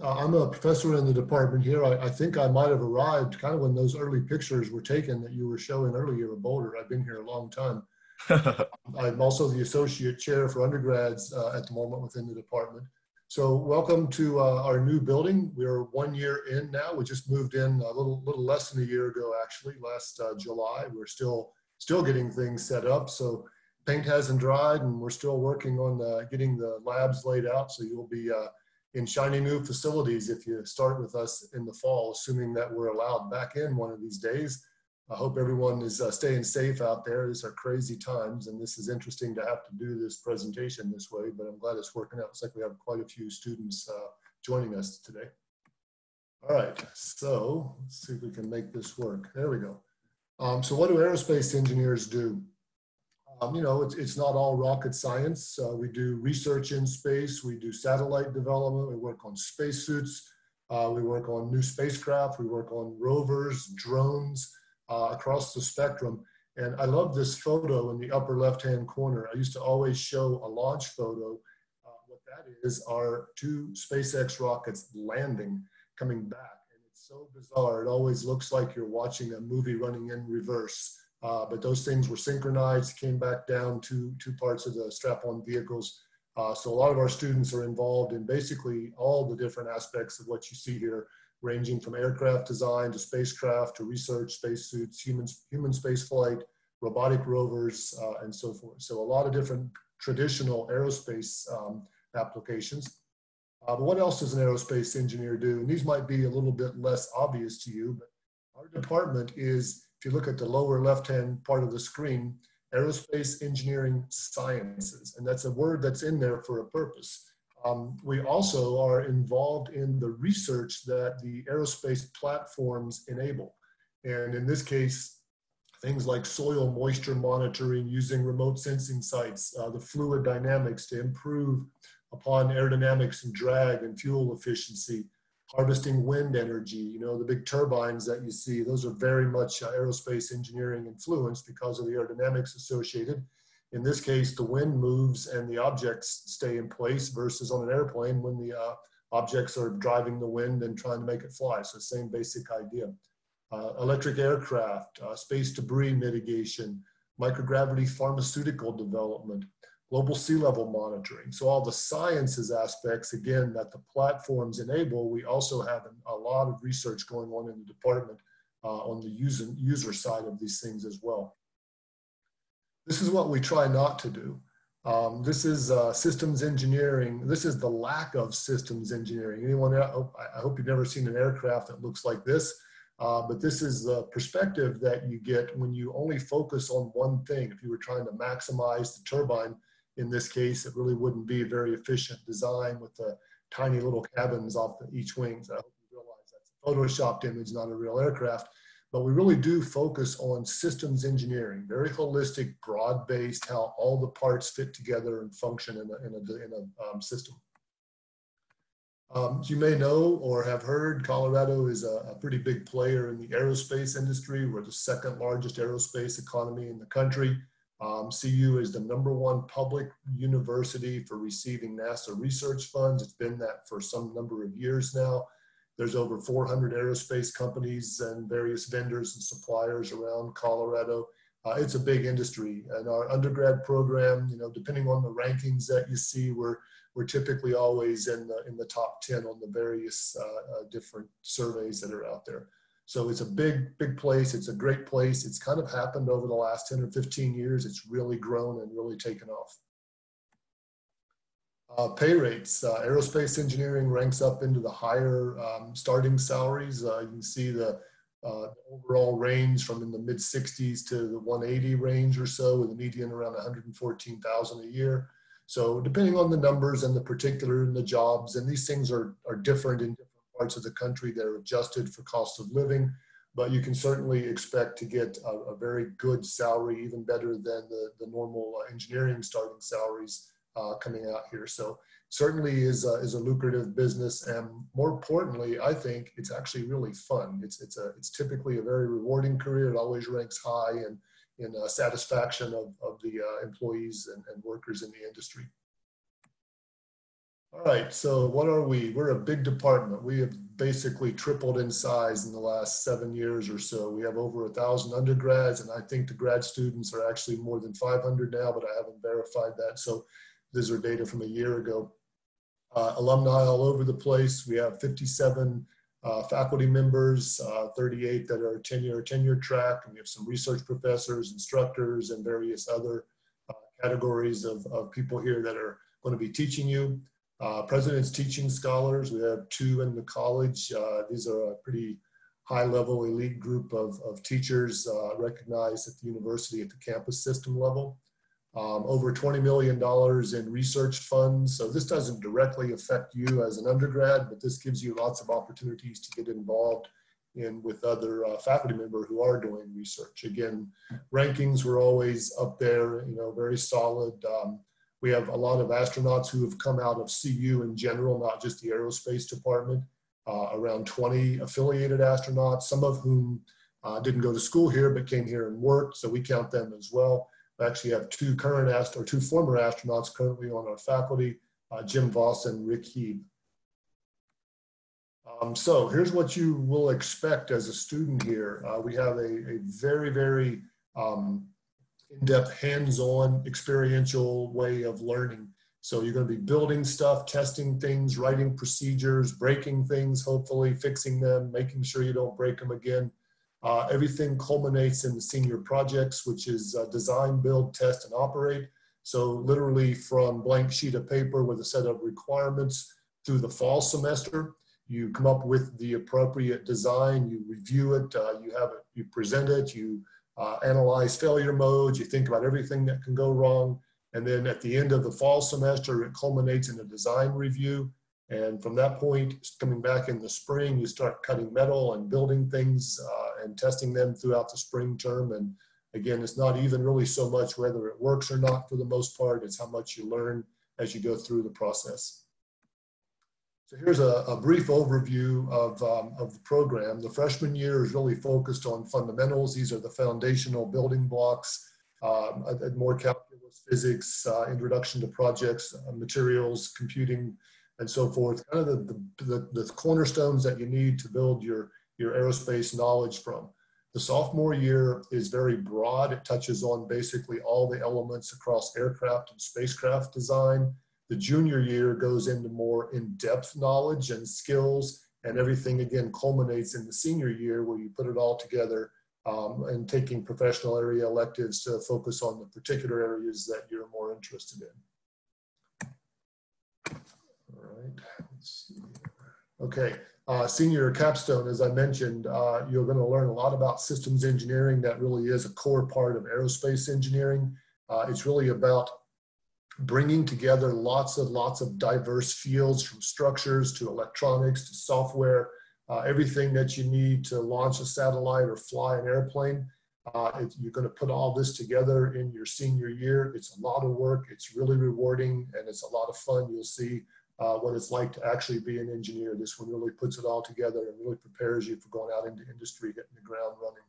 Uh, I'm a professor in the department here. I, I, think I might have arrived kind of when those early pictures were taken that you were showing earlier of Boulder. I've been here a long time. I'm also the associate chair for undergrads uh, at the moment within the department. So welcome to uh, our new building. We're one year in now. We just moved in a little little less than a year ago, actually, last uh, July. We're still still getting things set up. So paint hasn't dried, and we're still working on uh, getting the labs laid out. So you'll be uh, in shiny new facilities if you start with us in the fall, assuming that we're allowed back in one of these days. I hope everyone is uh, staying safe out there. These are crazy times, and this is interesting to have to do this presentation this way, but I'm glad it's working out. Looks like we have quite a few students uh, joining us today. All right, so let's see if we can make this work. There we go. Um, so what do aerospace engineers do? Um, you know, it's, it's not all rocket science. Uh, we do research in space. We do satellite development. We work on spacesuits. Uh, we work on new spacecraft. We work on rovers, drones, uh, across the spectrum. And I love this photo in the upper left-hand corner. I used to always show a launch photo. Uh, what that is are two SpaceX rockets landing, coming back. And it's so bizarre. It always looks like you're watching a movie running in reverse. Uh, but those things were synchronized, came back down to two parts of the strap-on vehicles. Uh, so a lot of our students are involved in basically all the different aspects of what you see here ranging from aircraft design to spacecraft to research, spacesuits, human, human space flight, robotic rovers, uh, and so forth. So a lot of different traditional aerospace um, applications. Uh, but what else does an aerospace engineer do? And these might be a little bit less obvious to you, but our department is, if you look at the lower left-hand part of the screen, aerospace engineering sciences. And that's a word that's in there for a purpose. Um, we also are involved in the research that the aerospace platforms enable. And in this case, things like soil moisture monitoring using remote sensing sites, uh, the fluid dynamics to improve upon aerodynamics and drag and fuel efficiency, harvesting wind energy, you know, the big turbines that you see, those are very much uh, aerospace engineering influenced because of the aerodynamics associated. In this case, the wind moves and the objects stay in place versus on an airplane when the uh, objects are driving the wind and trying to make it fly. So same basic idea. Uh, electric aircraft, uh, space debris mitigation, microgravity pharmaceutical development, global sea level monitoring. So all the sciences aspects, again, that the platforms enable, we also have a lot of research going on in the department uh, on the user, user side of these things as well. This is what we try not to do. Um, this is uh, systems engineering. This is the lack of systems engineering. Anyone, I hope, I hope you've never seen an aircraft that looks like this, uh, but this is the perspective that you get when you only focus on one thing. If you were trying to maximize the turbine, in this case, it really wouldn't be a very efficient design with the tiny little cabins off the, each wings. I hope you realize that's a photoshopped image, not a real aircraft but we really do focus on systems engineering, very holistic, broad-based, how all the parts fit together and function in a, in a, in a um, system. Um, you may know or have heard, Colorado is a, a, pretty big player in the aerospace industry. We're the second largest aerospace economy in the country. Um, CU is the number one public university for receiving NASA research funds. It's been that for some number of years now. There's over 400 aerospace companies and various vendors and suppliers around Colorado. Uh, it's a big industry. And our undergrad program, you know, depending on the rankings that you see, we're, we're typically always in the, in the top 10 on the various uh, uh, different surveys that are out there. So it's a big, big place. It's a great place. It's kind of happened over the last 10 or 15 years. It's really grown and really taken off. Uh, pay rates, uh, aerospace engineering ranks up into the higher um, starting salaries. Uh, you can see the uh, overall range from in the mid 60s to the 180 range or so, with a median around 114,000 a year. So depending on the numbers and the particular and the jobs, and these things are, are different in different parts of the country. that are adjusted for cost of living, but you can certainly expect to get a, a very good salary, even better than the, the normal engineering starting salaries uh, coming out here. So certainly is a, is a lucrative business, and more importantly, I think it's actually really fun. It's it's a it's typically a very rewarding career. It always ranks high in in uh, satisfaction of of the uh, employees and, and workers in the industry. All right, so what are we? We're a big department. We have basically tripled in size in the last seven years or so. We have over a thousand undergrads, and I think the grad students are actually more than 500 now, but I haven't verified that. So these are data from a year ago. Uh, alumni all over the place. We have 57 uh, faculty members, uh, 38 that are tenure tenure track, and we have some research professors, instructors, and various other uh, categories of, of people here that are going to be teaching you. Uh, president's teaching scholars, we have two in the college. Uh, these are a pretty high level elite group of, of teachers uh, recognized at the university at the campus system level um, over $20 million in research funds. So this doesn't directly affect you as an undergrad, but this gives you lots of opportunities to get involved in with other uh, faculty member who are doing research. Again, rankings were always up there, you know, very solid. Um, we have a lot of astronauts who have come out of CU in general, not just the aerospace department. Uh, around 20 affiliated astronauts, some of whom uh, didn't go to school here but came here and worked, so we count them as well. We actually have two current ast or two former astronauts currently on our faculty, uh, Jim Voss and Rick Hieb. Um, so here's what you will expect as a student here. Uh, we have a, a very, very um, in-depth, hands-on, experiential way of learning. So you're going to be building stuff, testing things, writing procedures, breaking things, hopefully fixing them, making sure you don't break them again. Uh, everything culminates in the senior projects, which is uh, design, build, test, and operate. So literally from blank sheet of paper with a set of requirements through the fall semester, you come up with the appropriate design, you review it, uh, you have it, you present it, you uh, analyze failure modes, you think about everything that can go wrong. And then at the end of the fall semester, it culminates in a design review and from that point, coming back in the spring, you start cutting metal and building things uh, and testing them throughout the spring term. And again, it's not even really so much whether it works or not for the most part, it's how much you learn as you go through the process. So here's a, a brief overview of, um, of the program. The freshman year is really focused on fundamentals. These are the foundational building blocks, um, more calculus, physics, uh, introduction to projects, uh, materials, computing, and so forth, kind of the, the, the, cornerstones that you need to build your, your aerospace knowledge from. The sophomore year is very broad. It touches on basically all the elements across aircraft and spacecraft design. The junior year goes into more in-depth knowledge and skills and everything again culminates in the senior year where you put it all together um, and taking professional area electives to focus on the particular areas that you're more interested in. All right, Let's see. Okay, uh, senior capstone, as I mentioned, uh, you're going to learn a lot about systems engineering. That really is a core part of aerospace engineering. Uh, it's really about bringing together lots and lots of diverse fields from structures to electronics to software, uh, everything that you need to launch a satellite or fly an airplane. Uh, it, you're going to put all this together in your senior year. It's a lot of work. It's really rewarding and it's a lot of fun. You'll see uh, what it's like to actually be an engineer. This one really puts it all together and really prepares you for going out into industry, hitting the ground running.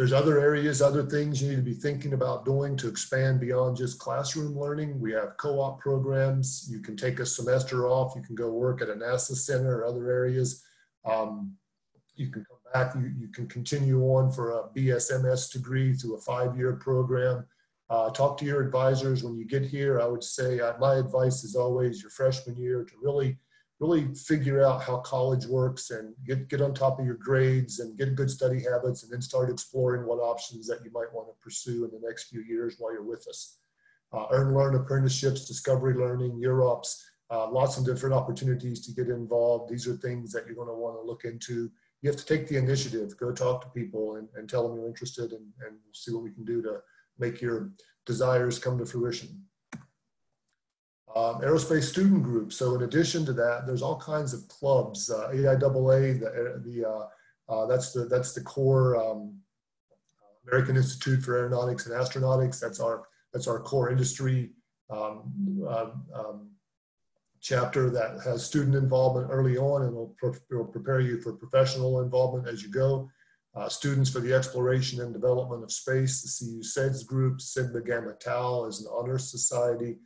There's other areas, other things you need to be thinking about doing to expand beyond just classroom learning. We have co-op programs. You can take a semester off. You can go work at a NASA center or other areas. Um, you can come back. You, you can continue on for a BSMS degree through a five-year program. Uh, talk to your advisors when you get here. I would say uh, my advice is always your freshman year to really, really figure out how college works and get, get on top of your grades and get good study habits and then start exploring what options that you might want to pursue in the next few years while you're with us. Uh, earn, learn apprenticeships, discovery learning, UROPs, uh, lots of different opportunities to get involved. These are things that you're going to want to look into. You have to take the initiative, go talk to people and, and tell them you're interested and, and see what we can do to make your desires come to fruition. Um, aerospace student group. So in addition to that, there's all kinds of clubs. Uh, AIAA, the, the uh, uh, that's the that's the core um, American Institute for Aeronautics and Astronautics. That's our that's our core industry um, uh, um, chapter that has student involvement early on, and will, pre will prepare you for professional involvement as you go uh, Students for the Exploration and Development of Space, the CU SEDS group, Sigma Gamma Tau is an honor society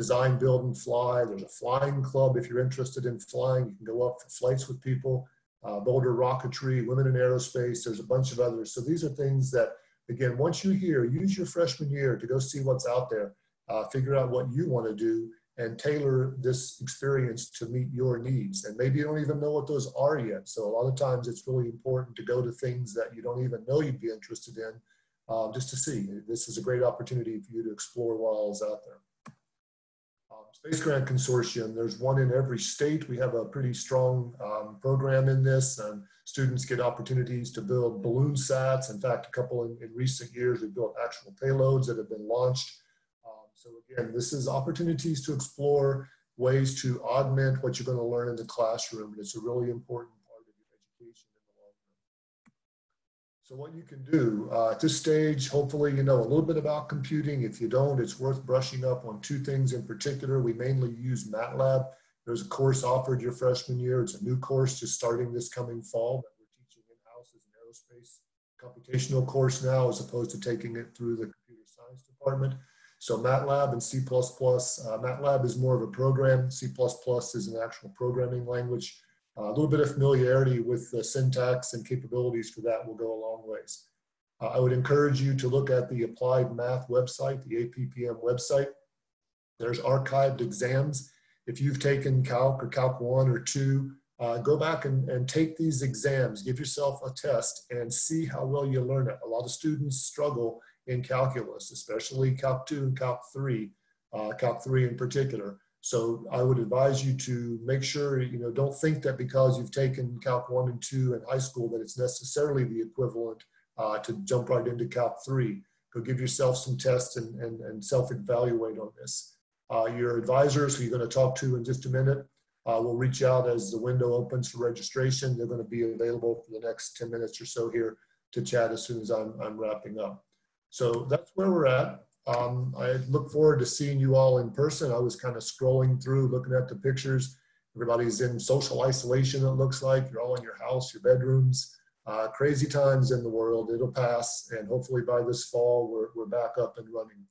design, build, and fly. There's a flying club if you're interested in flying. You can go up for flights with people. Uh, Boulder Rocketry, Women in Aerospace. There's a bunch of others. So these are things that, again, once you hear, use your freshman year to go see what's out there. Uh, figure out what you want to do and tailor this experience to meet your needs. And maybe you don't even know what those are yet. So a lot of times it's really important to go to things that you don't even know you'd be interested in um, just to see. This is a great opportunity for you to explore what all out there. Um, Space Grant Consortium, there's one in every state. We have a pretty strong um, program in this and students get opportunities to build balloon sats. In fact, a couple in, in recent years, we've built actual payloads that have been launched so again, this is opportunities to explore ways to augment what you're going to learn in the classroom. And it's a really important part of your education in the long run. So what you can do uh, at this stage, hopefully you know a little bit about computing. If you don't, it's worth brushing up on two things in particular. We mainly use MATLAB. There's a course offered your freshman year. It's a new course just starting this coming fall that we're teaching in-house as an aerospace computational course now as opposed to taking it through the computer science department. So MATLAB and C++, uh, MATLAB is more of a program. C++ is an actual programming language. Uh, a little bit of familiarity with the syntax and capabilities for that will go a long ways. Uh, I would encourage you to look at the Applied Math website, the APPM website. There's archived exams. If you've taken Calc or Calc 1 or 2, uh, go back and, and take these exams, give yourself a test and see how well you learn it. A lot of students struggle in calculus, especially Calc 2 and Calc 3, uh, Calc 3 in particular. So I would advise you to make sure, you know, don't think that because you've taken Calc 1 and 2 in high school that it's necessarily the equivalent uh, to jump right into Calc 3. Go give yourself some tests and, and, and self-evaluate on this. Uh, your advisors, who you're going to talk to in just a minute, uh, will reach out as the window opens for registration. They're going to be available for the next 10 minutes or so here to chat as soon as I'm, I'm wrapping up. So that's where we're at. Um, I look forward to seeing you all in person. I was kind of scrolling through, looking at the pictures. Everybody's in social isolation, it looks like. You're all in your house, your bedrooms. Uh, crazy times in the world. It'll pass. And hopefully by this fall, we're, we're back up and running.